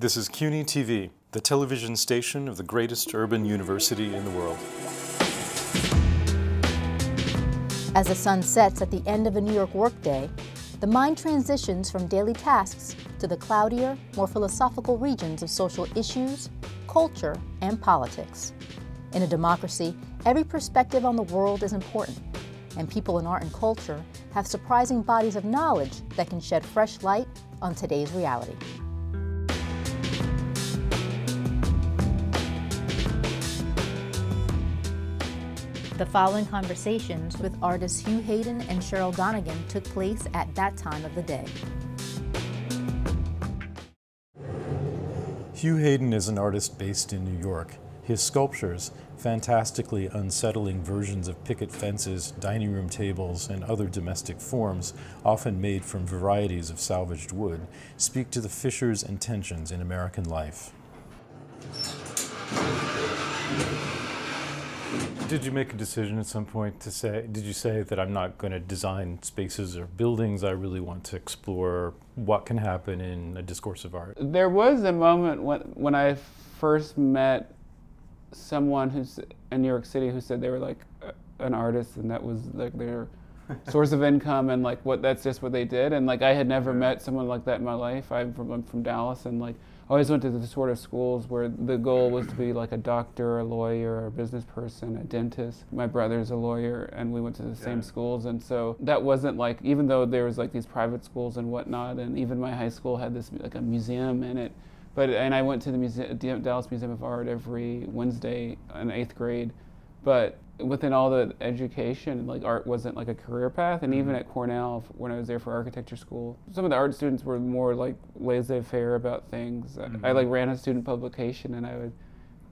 This is CUNY TV, the television station of the greatest urban university in the world. As the sun sets at the end of a New York workday, the mind transitions from daily tasks to the cloudier, more philosophical regions of social issues, culture, and politics. In a democracy, every perspective on the world is important, and people in art and culture have surprising bodies of knowledge that can shed fresh light on today's reality. The following conversations with artists Hugh Hayden and Cheryl Donegan took place at that time of the day. Hugh Hayden is an artist based in New York. His sculptures, fantastically unsettling versions of picket fences, dining room tables, and other domestic forms, often made from varieties of salvaged wood, speak to the fissures and tensions in American life. Did you make a decision at some point to say, did you say that I'm not going to design spaces or buildings? I really want to explore what can happen in a discourse of art? There was a moment when, when I first met someone who's in New York City who said they were like uh, an artist and that was like their source of income and like what that's just what they did and like I had never met someone like that in my life. I'm from I'm from Dallas and like I always went to the sort of schools where the goal was to be like a doctor, a lawyer, a business person, a dentist. My brother's a lawyer, and we went to the yeah. same schools, and so that wasn't like even though there was like these private schools and whatnot, and even my high school had this like a museum in it. But and I went to the museum, Dallas Museum of Art every Wednesday in eighth grade, but within all the education, like art wasn't like a career path. And even mm-hmm. at Cornell, when I was there for architecture school, some of the art students were more like laissez-faire about things. Mm-hmm. I like ran a student publication, and I would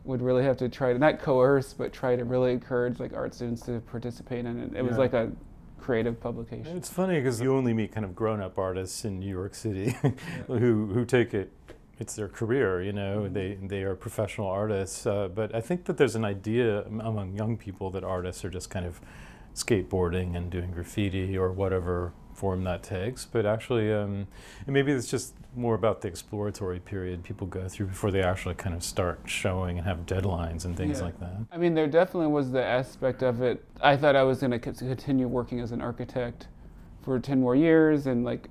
would really have to try to not coerce, but try to really encourage like art students to participate in it. It yeah. was like a creative publication. It's funny because you only meet kind of grown-up artists in New York City yeah. who who take it it's their career, you know, mm-hmm. they, they are professional artists. Uh, but I think that there's an idea among young people that artists are just kind of skateboarding and doing graffiti or whatever form that takes. But actually, um, and maybe it's just more about the exploratory period people go through before they actually kind of start showing and have deadlines and things yeah. like that. I mean, there definitely was the aspect of it. I thought I was going to continue working as an architect for 10 more years and like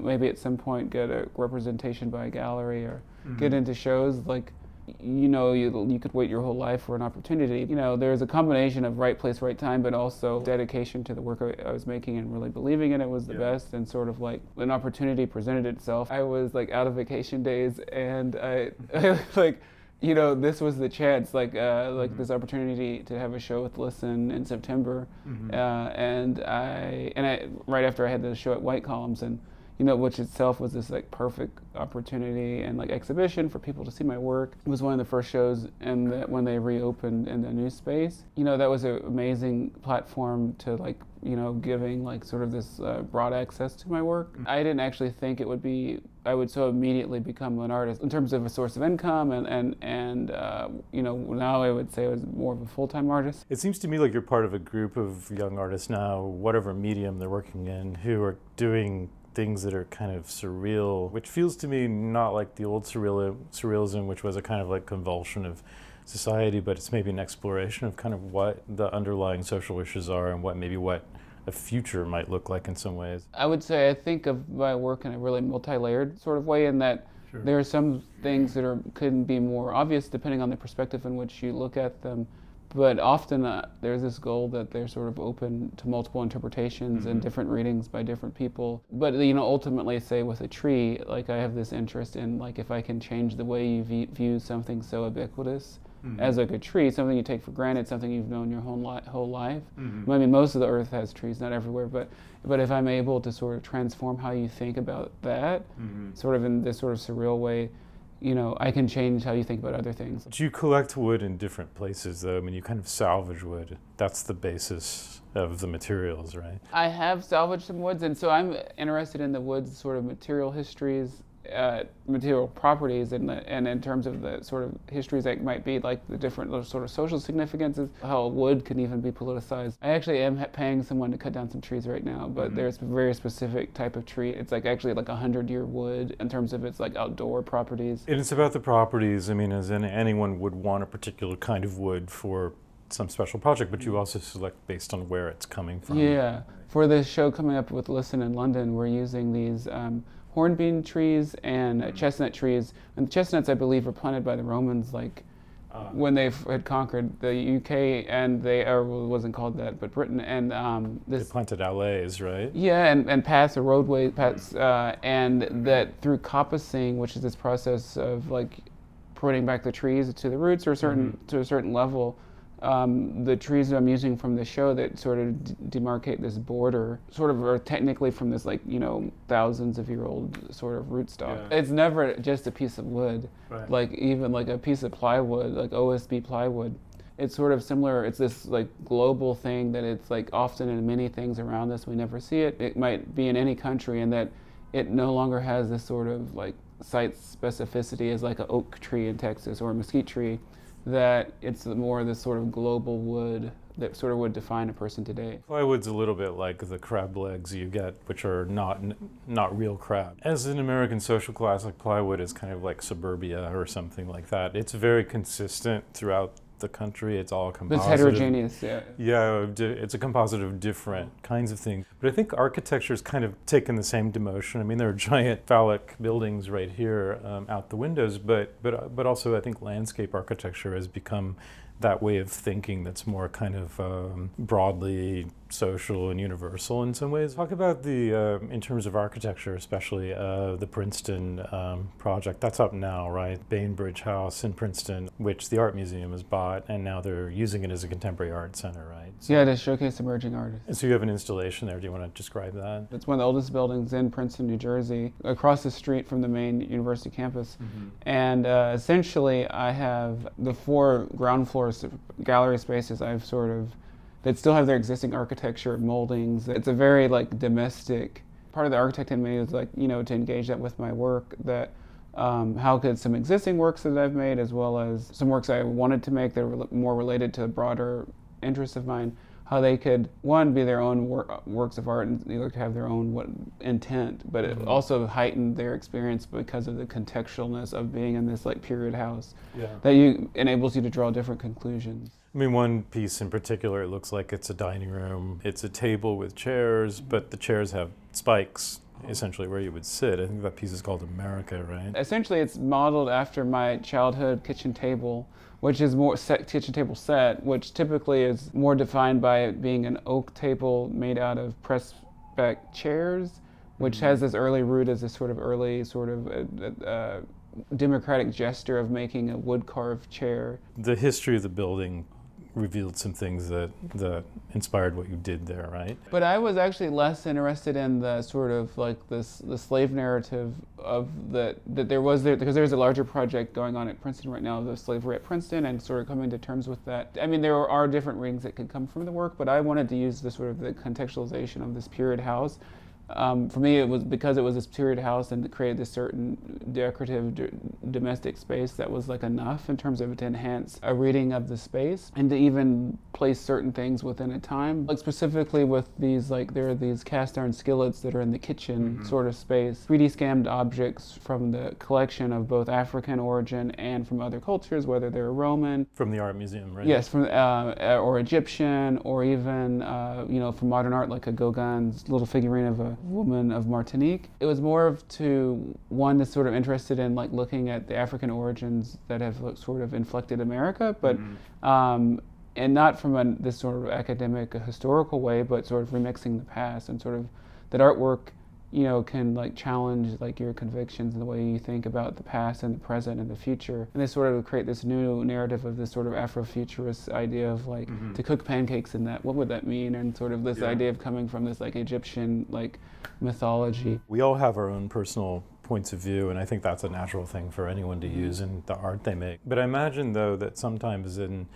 maybe at some point get a representation by a gallery or mm-hmm. get into shows like you know you, you could wait your whole life for an opportunity you know there's a combination of right place right time but also dedication to the work I, I was making and really believing in it was the yeah. best and sort of like an opportunity presented itself i was like out of vacation days and i, I like you know this was the chance like uh, like mm-hmm. this opportunity to have a show with Lisson in september mm-hmm. uh, and i and i right after i had the show at white columns and you know, which itself was this like perfect opportunity and like exhibition for people to see my work. It was one of the first shows and when they reopened in the new space. You know, that was an amazing platform to like, you know, giving like sort of this uh, broad access to my work. Mm. I didn't actually think it would be, I would so immediately become an artist in terms of a source of income and, and, and uh, you know, now I would say I was more of a full-time artist. It seems to me like you're part of a group of young artists now, whatever medium they're working in, who are doing things that are kind of surreal, which feels to me not like the old surreal, surrealism, which was a kind of like convulsion of society, but it's maybe an exploration of kind of what the underlying social issues are and what maybe what a future might look like in some ways. I would say I think of my work in a really multi-layered sort of way in that sure. there are some things that are could be more obvious depending on the perspective in which you look at them but often uh, there's this goal that they're sort of open to multiple interpretations mm-hmm. and different readings by different people but you know ultimately say with a tree like i have this interest in like if i can change the way you view something so ubiquitous mm-hmm. as like a tree something you take for granted something you've known your whole, li- whole life mm-hmm. i mean most of the earth has trees not everywhere but but if i'm able to sort of transform how you think about that mm-hmm. sort of in this sort of surreal way you know, I can change how you think about other things. Do you collect wood in different places, though? I mean, you kind of salvage wood. That's the basis of the materials, right? I have salvaged some woods, and so I'm interested in the woods sort of material histories uh, material properties and, and in terms of the sort of histories that might be like the different sort of social significances, how wood can even be politicized. I actually am paying someone to cut down some trees right now, but mm-hmm. there's a very specific type of tree. It's like actually like a hundred year wood in terms of its like outdoor properties. And it's about the properties. I mean, as in anyone would want a particular kind of wood for some special project, but you also select based on where it's coming from. Yeah. For the show coming up with Lisson in London, we're using these um, hornbeam trees and uh, chestnut trees. And the chestnuts, I believe, were planted by the Romans, like uh, when they had conquered the UK, and they or wasn't called that, but Britain. And um, this they planted alleys, right? Yeah, and, and paths or roadway paths, uh, and that through coppicing, which is this process of like putting back the trees to the roots or certain mm-hmm. to a certain level um, the trees that I'm using from the show that sort of d- demarcate this border, sort of are technically from this like you know thousands of year old sort of rootstock. Yeah. It's never just a piece of wood, right. like even like a piece of plywood, like OSB plywood. It's sort of similar. It's this like global thing that it's like often in many things around us we never see it. It might be in any country, and that it no longer has this sort of like site specificity as like an oak tree in Texas or a mesquite tree that it's more this sort of global wood that sort of would define a person today. Plywood's a little bit like the crab legs you get, which are not not real crab. As an American social class, like plywood is kind of like suburbia or something like that. It's very consistent throughout the country. It's all composite. It's heterogeneous, yeah. Yeah, it's a composite of different kinds of things. But I think architecture has kind of taken the same demotion. I mean, there are giant phallic buildings right here um, out the windows, but but but also I think landscape architecture has become that way of thinking that's more kind of um, broadly social and universal in some ways. Talk about the, uh, in terms of architecture, especially uh, the Princeton um, project. That's up now, right? Bainbridge House in Princeton, which the Art Museum has bought, and now they're using it as a contemporary art center, right? So, yeah, to showcase emerging artists. And so you have an installation there. Do you want to describe that? It's one of the oldest buildings in Princeton, New Jersey, across the street from the main university campus. Mm-hmm. And uh, essentially, I have the four ground floors gallery spaces I've sort of that still have their existing architecture moldings. It's a very like domestic part of the architect in me is like you know to engage that with my work that um, how could some existing works that I've made as well as some works I wanted to make that were more related to broader interests of mine how they could one be their own wor- works of art and they could have their own what, intent but it mm-hmm. also heightened their experience because of the contextualness of being in this like period house yeah. that you enables you to draw different conclusions I mean, one piece in particular, it looks like it's a dining room. It's a table with chairs, but the chairs have spikes, essentially where you would sit. I think that piece is called America, right? Essentially, it's modeled after my childhood kitchen table, which is more set kitchen table set, which typically is more defined by it being an oak table made out of press back chairs, which mm-hmm. has this early root as this sort of early sort of. Uh, uh, democratic gesture of making a wood carved chair. The history of the building revealed some things that that inspired what you did there, right? But I was actually less interested in the sort of like this the slave narrative of the that there was there because there's a larger project going on at Princeton right now, the slavery at Princeton, and sort of coming to terms with that. I mean, there are different rings that could come from the work, but I wanted to use the sort of the contextualization of this period house um, for me, it was because it was this period house and it created this certain decorative d- domestic space that was like enough in terms of to enhance a reading of the space and to even place certain things within a time. Like specifically with these, like there are these cast iron skillets that are in the kitchen mm-hmm. sort of space, 3D scanned objects from the collection of both African origin and from other cultures, whether they're Roman. From the art museum, right? Yes, from uh, or Egyptian, or even uh, you know from modern art like a Gauguin's little figurine of a woman of Martinique. It was more of to one that's sort of interested in like looking at the African origins that have sort of inflected America, but mm-hmm. um, and not from a, this sort of academic historical way, but sort of remixing the past and sort of that artwork you know, can like challenge like your convictions and the way you think about the past and the present and the future. And they sort of create this new narrative of this sort of Afrofuturist idea of like mm-hmm. to cook pancakes in that, what would that mean? And sort of this yeah. idea of coming from this like Egyptian like mythology. We all have our own personal points of view, and I think that's a natural thing for anyone to mm-hmm. use in the art they make. But I imagine though that sometimes in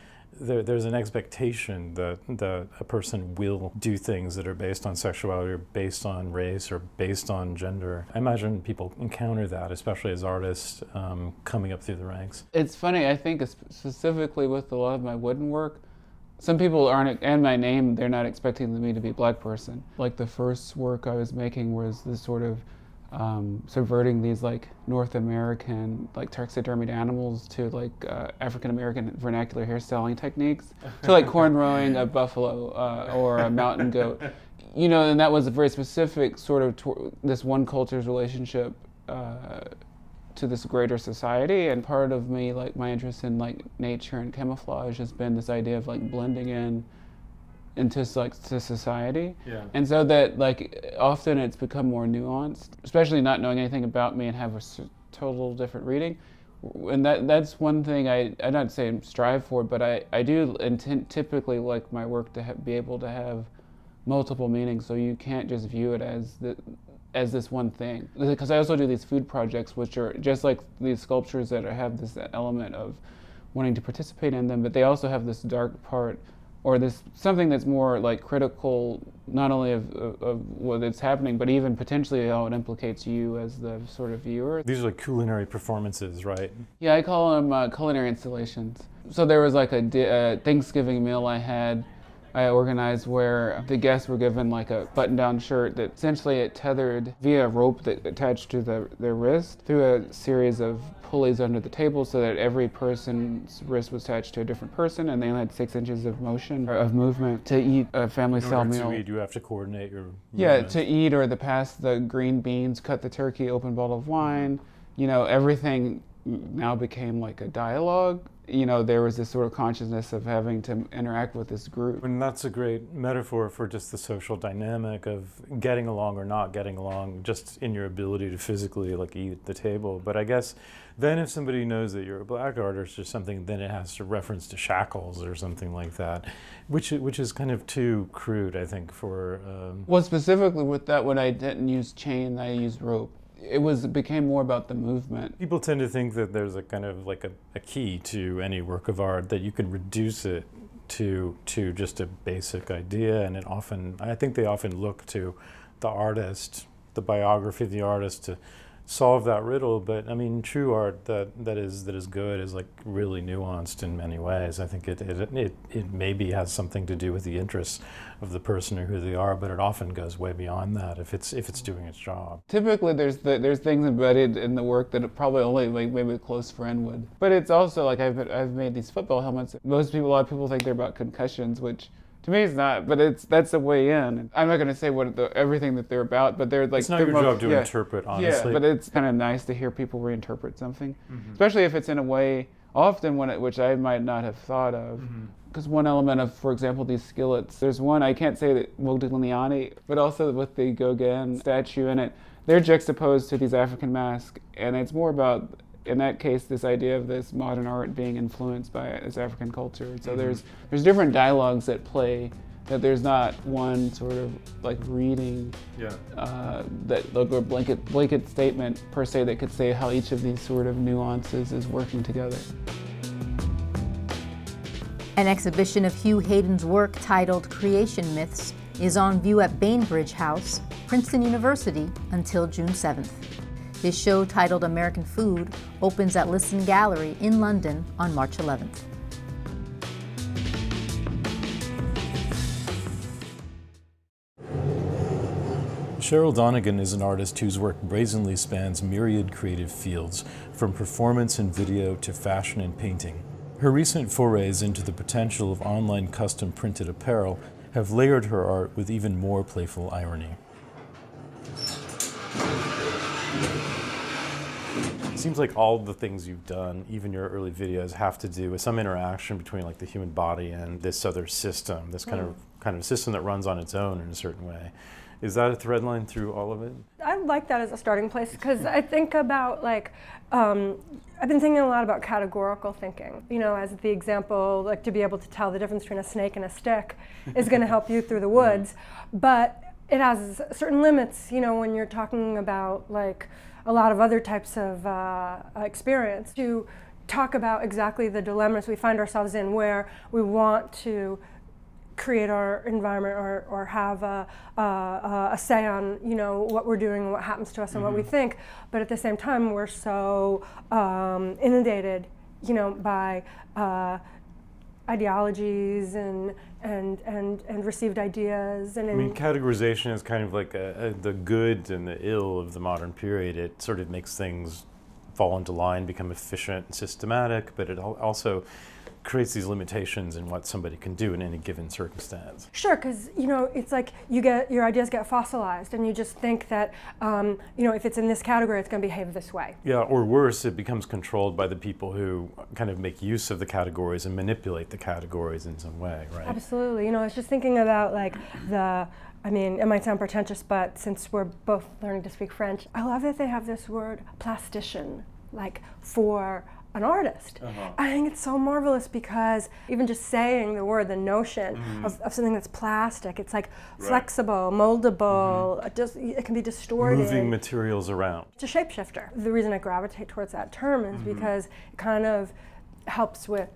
there, there's an expectation that, that a person will do things that are based on sexuality or based on race or based on gender. I imagine people encounter that, especially as artists um, coming up through the ranks. It's funny, I think specifically with a lot of my wooden work, some people aren't, and my name, they're not expecting me to be a black person. Like the first work I was making was this sort of um, subverting these like North American like taxidermied animals to like uh, African American vernacular hairstyling techniques, to like cornrowing a buffalo uh, or a mountain goat, you know, and that was a very specific sort of tor- this one culture's relationship uh, to this greater society. And part of me, like my interest in like nature and camouflage, has been this idea of like blending in into like to society. Yeah. And so that like often it's become more nuanced, especially not knowing anything about me and have a total different reading. And that that's one thing I I not say strive for, but I I do intent, typically like my work to ha- be able to have multiple meanings, so you can't just view it as the as this one thing. Because I also do these food projects, which are just like these sculptures that have this element of wanting to participate in them, but they also have this dark part or this something that's more like critical not only of, of, of what is happening but even potentially how it implicates you as the sort of viewer. These are like culinary performances right? Yeah i call them uh, culinary installations. So there was like a di- thanksgiving meal i had I organized where the guests were given like a button-down shirt that essentially it tethered via a rope that attached to the, their wrist through a series of pulleys under the table so that every person's wrist was attached to a different person and they only had six inches of motion or of movement to eat a family style meal. To eat, you have to coordinate your Yeah, to eat or the pass the green beans, cut the turkey, open bottle of wine. You know, everything now became like a dialogue you know, there was this sort of consciousness of having to interact with this group. And that's a great metaphor for just the social dynamic of getting along or not getting along, just in your ability to physically like eat at the table. But I guess then if somebody knows that you're a black artist or something, then it has to reference to shackles or something like that, which which is kind of too crude, I think, for. Um, well, specifically with that, when I didn't use chain, I used rope it was it became more about the movement. People tend to think that there's a kind of like a, a key to any work of art that you can reduce it to to just a basic idea, and it often I think they often look to the artist, the biography of the artist to solve that riddle. But I mean, true art that, that is that is good is like really nuanced in many ways. I think it it, it it maybe has something to do with the interests of the person or who they are, but it often goes way beyond that if it's if it's doing its job. Typically, there's the, there's things embedded in the work that probably only like maybe a close friend would. But it's also like I've I've made these football helmets. Most people, a lot of people think they're about concussions, which to me, it's not, but it's that's the way in. I'm not going to say what the, everything that they're about, but they're like. It's not your job to yeah, interpret, honestly. Yeah, but it's kind of nice to hear people reinterpret something, mm-hmm. especially if it's in a way often which I might not have thought of. Because mm-hmm. one element of, for example, these skillets, there's one I can't say that Modigliani, but also with the Gauguin statue in it, they're juxtaposed to these African masks, and it's more about in that case, this idea of this modern art being influenced by this African culture. So mm-hmm. there's there's different dialogues at play. That there's not one sort of like reading yeah. uh, that like a blanket blanket statement per se that could say how each of these sort of nuances is working together. An exhibition of Hugh Hayden's work titled Creation Myths is on view at Bainbridge House, Princeton University until June 7th. His show, titled American Food, opens at Lisson Gallery in London on March 11th. Cheryl Donegan is an artist whose work brazenly spans myriad creative fields, from performance and video to fashion and painting. Her recent forays into the potential of online custom printed apparel have layered her art with even more playful irony. It seems like all the things you've done, even your early videos, have to do with some interaction between like the human body and this other system, this kind mm. of kind of system that runs on its own in a certain way. Is that a thread line through all of it? I like that as a starting place because I think about like um, I've been thinking a lot about categorical thinking. You know, as the example, like to be able to tell the difference between a snake and a stick is going to help you through the woods, but it has certain limits. You know, when you're talking about like a lot of other types of uh, experience to talk about exactly the dilemmas we find ourselves in where we want to create our environment or, or have a, a, a, say on you know what we're doing and what happens to us and mm-hmm. what we mm-hmm. think but at the same time we're so um, inundated you know by uh, ideologies and and and and received ideas and I mean categorization is kind of like a, a, the good and the ill of the modern period. It sort of makes things fall into line become efficient and systematic but it also creates these limitations in what somebody can do in any given circumstance. Sure, because you know it's like you get your ideas get fossilized, and you just think that um, you know if it's in this category, it's going to behave this way. Yeah, or worse, it becomes controlled by the people who kind of make use of the categories and manipulate the categories in some way, right? Absolutely. You know, I was just thinking about like the. I mean, it might sound pretentious, but since we're both learning to speak French, I love that they have this word plasticien, like for an artist. Uh-huh. I think it's so marvelous because even just saying the word, the notion mm-hmm. of, of, something that's plastic, it's like right. flexible, moldable, mm-hmm. it, does, it, can be distorted. Moving materials around. It's a shapeshifter. The reason I gravitate towards that term is mm-hmm. because it kind of helps with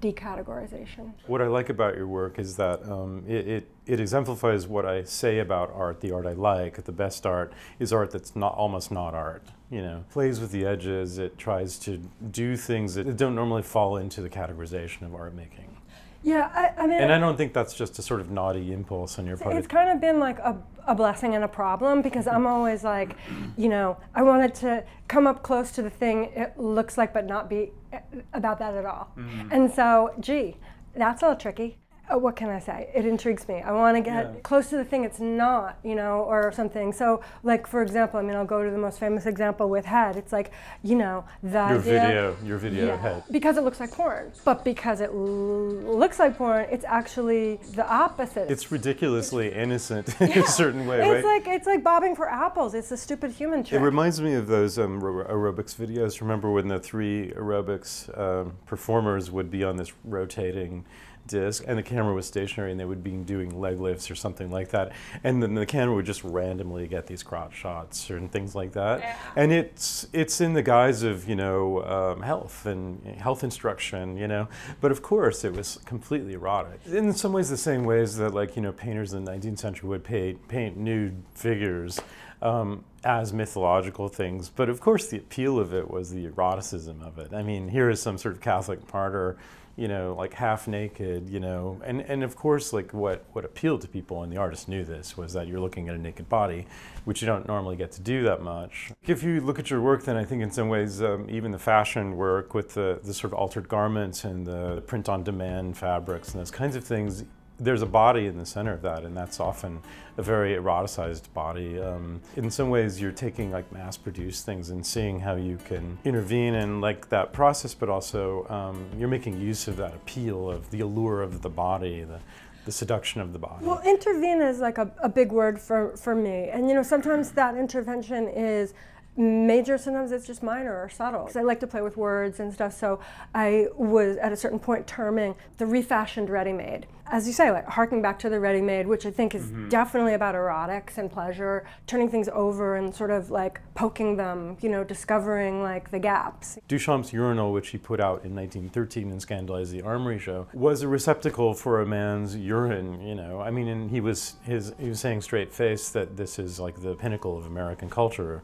decategorization. What I like about your work is that um, it, it, it, exemplifies what I say about art, the art I like. The best art is art that's not almost not art. You know, plays with the edges. It tries to do things that don't normally fall into the categorization of art making. Yeah, I, I, mean, and I don't think that's just a sort of naughty impulse on your part. It's kind of been like a, a blessing and a problem because I'm always like, you know, I wanted to come up close to the thing it looks like, but not be eh, about that at all. Mm-hmm. And so, gee, that's a little tricky uh, what can I say? It intrigues me. I want to get yeah. close to the thing it's not, you know, or something. So, like for example, I mean, I'll go to the most famous example with head. It's like, you know, the your idea, video, your video yeah, head, because it looks like porn. But because it looks like porn, it's actually the opposite. It's ridiculously it's, innocent in yeah. a certain way, it's right? like it's like bobbing for apples. It's a stupid human trick. It reminds me of those um, aerobics videos. Remember when the three aerobics um, performers would be on this rotating disc and the camera was stationary and they would be doing leg lifts or something like that and then the camera would just randomly get these crotch shots and things like that yeah. and it's it's in the guise of you know um, health and health instruction you know but of course it was completely erotic in some ways the same ways that like you know painters in the 19th century would paint, paint nude figures um, as mythological things. But of course, the appeal of it was the eroticism of it. I mean, here is some sort of Catholic martyr you know, like half naked, you know, and, and of course, like what, what appealed to people, and the artist knew this, was that you're looking at a naked body, which you don't normally get to do that much. If you look at your work, then I think in some ways, um, even the fashion work with the, the sort of altered garments and the print on demand fabrics and those kinds of things, there's a body in the center of that, and that's often a very eroticized body. Um, in some ways, you're taking like mass-produced things and seeing how you can intervene in like that process, but also um, you're making use of that appeal of the allure of the body, the, the seduction of the body. Well, intervene is like a, a big word for, for me, and you know sometimes that intervention is major sometimes it's just minor or subtle. Because i like to play with words and stuff so i was at a certain point terming the refashioned ready-made. As you say like harking back to the ready-made which i think is mm-hmm. definitely about erotics and pleasure turning things over and sort of like poking them you know discovering like the gaps. Duchamp's urinal which he put out in 1913 and scandalized the armory show was a receptacle for a man's urine you know? I mean and he was his he was saying straight face that this is like the pinnacle of american culture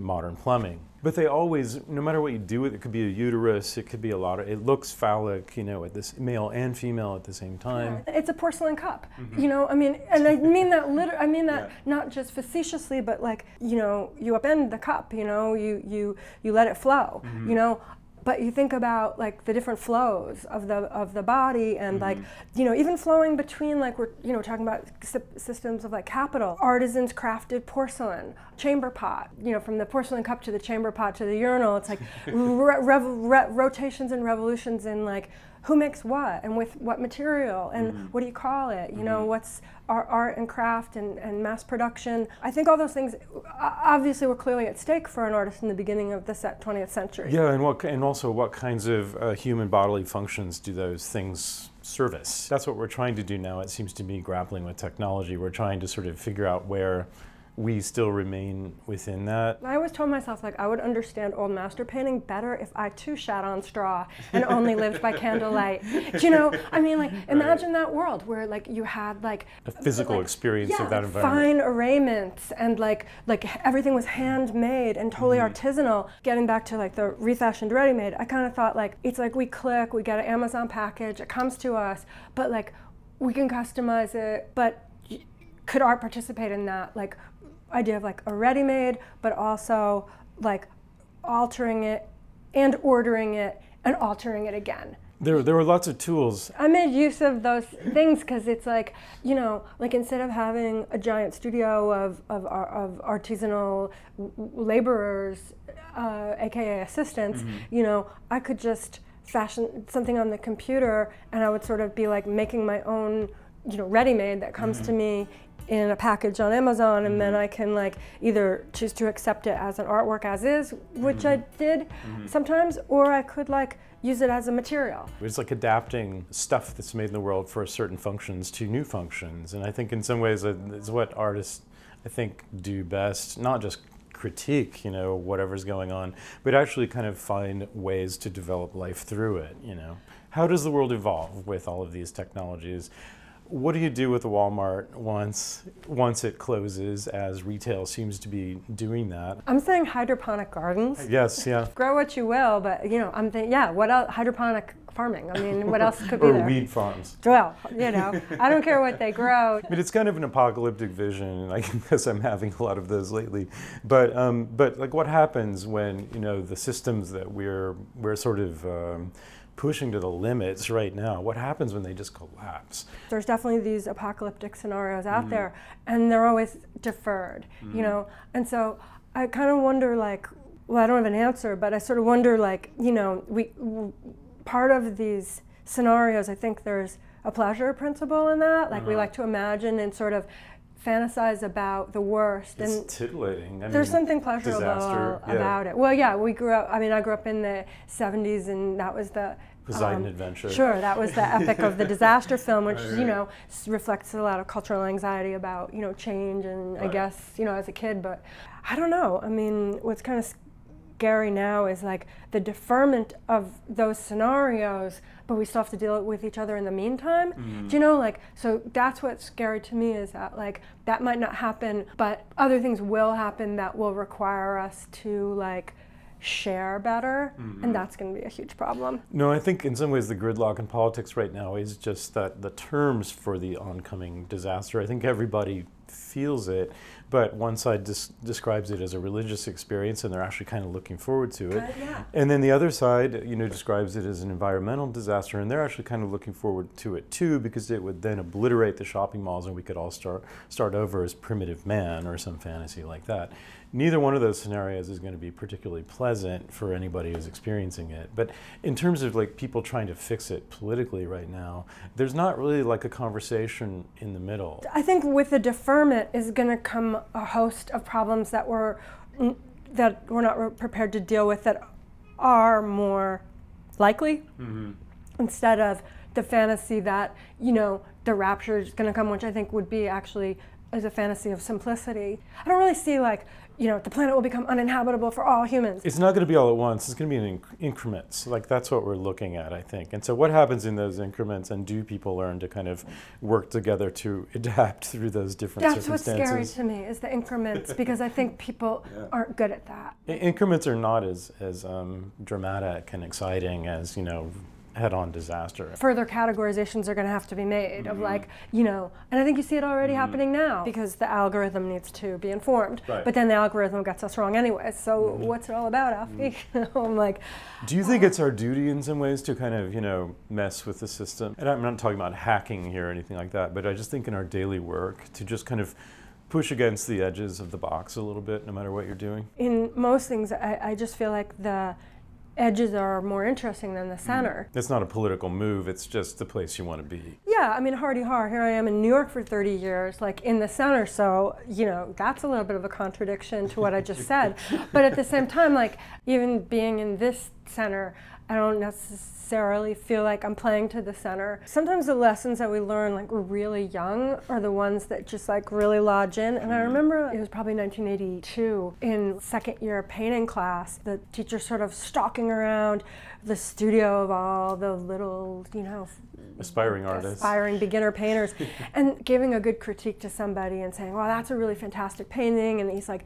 modern plumbing. But they always, no matter what you do with it, it could be a uterus, it could be a lot of, it looks phallic, you know, at this male and female at the same time. It's a porcelain cup, mm-hmm. you know, I mean, and I mean that literally, I mean that yeah. not just facetiously, but like, you know, you upend the cup, you know, you, you, you let it flow, mm-hmm. you know, but you think about like the different flows of the of the body and mm-hmm. like you know even flowing between like we're you know talking about systems of like capital artisans crafted porcelain chamber pot you know from the porcelain cup to the chamber pot to the urinal it's like re- re- rotations and revolutions in like who makes what and with what material and mm-hmm. what do you call it? You mm-hmm. know what's our art and craft and, and mass production. I think all those things obviously were clearly at stake for an artist in the beginning of the 20th century. Yeah and what and also what kinds of uh, human bodily functions do those things service? That's what we're trying to do now it seems to me grappling with technology. We're trying to sort of figure out where we still remain within that. I always told myself like I would understand old master painting better if I too sat on straw and only lived by candlelight. Do you know? I mean, like imagine that world where like you had like a physical like, experience yeah, of that environment. Fine arraignments and like like everything was handmade and totally Mm-hmm. artisanal. Getting back to like the refashioned ready-made, I kind of thought like it's like we click, we get an Amazon package, it comes to us, but like we can customize it, but could art participate in that like idea of like a ready-made but also like altering it and ordering it and altering it again. There, there were lots of tools. i made use of those things because it's like you know like instead of having a giant studio of, of, of artisanal laborers uh, aka assistants you know i could just fashion something on the computer and i would sort of be like making my own you know ready-made that comes to me in a package on Amazon, and then mm-hmm. I can like either choose to accept it as an artwork as is, which I mm-hmm. did mm-hmm. sometimes, or I could like use it as a material. It's like adapting stuff that's made in the world for certain functions to new functions. And I think in some ways is what artists, I think, do best. Not just critique, you know, whatever's going on, but actually kind of find ways to develop life through it, you know. How does the world evolve with all of these technologies? What do you do with the Walmart once once it closes, as retail seems to be doing that? I'm saying hydroponic gardens. Yes, yeah. Grow what you will, but you know, I'm thinking, yeah, what else? Hydroponic farming. I mean, what else could be Or there? weed farms. Well, you know, I don't care what they grow. Mean, it's kind of an apocalyptic vision, and I guess I'm having a lot of those lately. But um, but like, what happens when you know the systems that we're we're sort of um, pushing to the limits right now? What happens when they just collapse? there's definitely these apocalyptic scenarios out mm. there and they're always deferred you mm. know? And so i kind of wonder like well i don't have an answer but i sort of wonder like you know we part of these scenarios i think there's a pleasure principle in that. Like we uh-huh. like to imagine and sort of fantasize about the worst and titillating. I there's mean, something pleasurable disaster, yeah. about it. Well, yeah, we grew up. I mean, I grew up in the '70s, and that was the Poseidon um, Adventure. Sure, that was the epic of the disaster film, which Right, you know reflects a lot of cultural anxiety about you know change, and I guess you know as a kid. But I don't know. I mean, what's kind of scary now is like the deferment of those scenarios, but we still have to deal with each other in the meantime. Mm-hmm. Do you know, like, so that's what's scary to me is that, like, that might not happen, but other things will happen that will require us to, like, share better, Mm-hmm. and that's going to be a huge problem. No, I think in some ways the gridlock in politics right now is just that the terms for the oncoming disaster. I think everybody feels it, but one side des- describes it as a religious experience, and they're actually kind of looking forward to it. Uh, yeah. And then the other side, you know, describes it as an environmental disaster, and they're actually kind of looking forward to it too, because it would then obliterate the shopping malls, and we could all start start over as primitive man or some fantasy like that. Neither one of those scenarios is going to be particularly pleasant for anybody who's experiencing it. But in terms of like people trying to fix it politically right now, there's not really like a conversation in the middle. I think with the deferment is going to come a host of problems that we're mm, that we're not prepared to deal with that are more likely mm-hmm. instead of the fantasy that you know the rapture is going to come, which I think would be actually as a fantasy of simplicity. I don't really see like you know the planet will become uninhabitable for all humans. It's not going to be all at once. It's going to be in inc- increments. Like that's what we're looking at, I think. And so, what happens in those increments, and do people learn to kind of work together to adapt through those different That's what's scary to me is the increments because I think people aren't good at that. I- increments are not as as um, dramatic and exciting as you know head-on disaster. further categorizations are going to have to be made of mm-hmm. like you know and i think you see it already mm-hmm. happening now because the algorithm needs to be informed Right. but then the algorithm gets us wrong anyway so mm-hmm. what's it all about alfie know, i'm like Do you think uh. it's our duty in some ways to kind of, you know, mess with the system? And I'm not talking about hacking here or anything like that, but I just think in our daily work to just kind of push against the edges of the box a little bit, no matter what you're doing. in most things i, I just feel like the edges are more interesting than the mm-hmm. center It's not a political move, it's just the place you want to be. yeah i mean hardy har here i am in new york for 30 years like in the center so you know that's a little bit of a contradiction to what i just said but at the same time like even being in this center. I don't necessarily feel like I'm playing to the center. Sometimes the lessons that we learn like we're really young are the ones that just like really lodge in. And I mm-hmm. remember it was probably 1982 in second year painting class, the teacher sort of stalking around the studio of all the little, you know, aspiring artists, aspiring beginner painters, and giving a good critique to somebody and saying, "Well, that's a really fantastic painting," and he's like,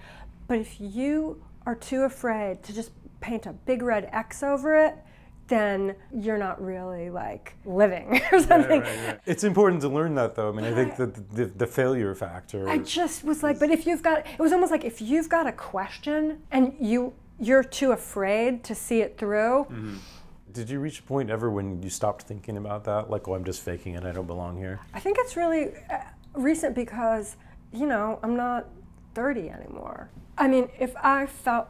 "But if you are too afraid to just paint a big red X over it, then you're not really like living or something. Right, right, right. It's important to learn that though. I mean, I think that the, the, failure factor. I just was like, but if you've got, it was almost like if you've got a question and you you're too afraid to see it through. Mm-hmm. Did you reach a point ever when you stopped thinking about that? Like, oh, I'm just faking it. I don't belong here. I think it's really uh, recent because you know I'm not 30 anymore. I mean, if I felt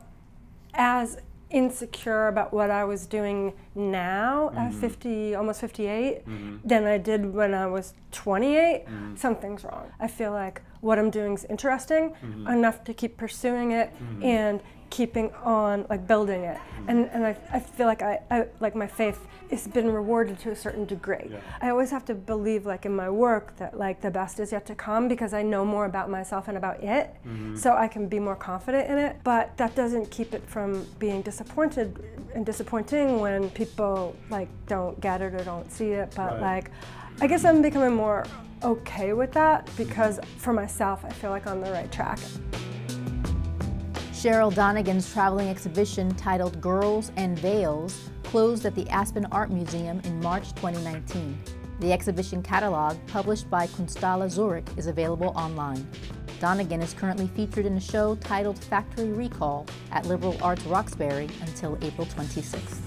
as insecure about what I was doing now mm-hmm. at 50, almost 58, mm-hmm. than I did when I was 28, mm-hmm. something's wrong. I feel like what I'm doing is interesting mm-hmm. enough to keep pursuing it mm-hmm. and keeping on like building it mm-hmm. and and I, I feel like I, I like my faith has been rewarded to a certain degree yeah. i always have to believe like in my work that like the best is yet to come because i know more about myself and about it mm-hmm. so i can be more confident in it but that doesn't keep it from being disappointed and disappointing when people like don't get it or don't see it but right. like i guess i'm becoming more okay with that because for myself i feel like I'm on the right track Cheryl Donegan's traveling exhibition titled Girls and Veils closed at the Aspen Art Museum in March 2019. The exhibition catalog, published by Kunsthalle Zurich, is available online. Donegan is currently featured in a show titled Factory Recall at Liberal Arts Roxbury until April 26th.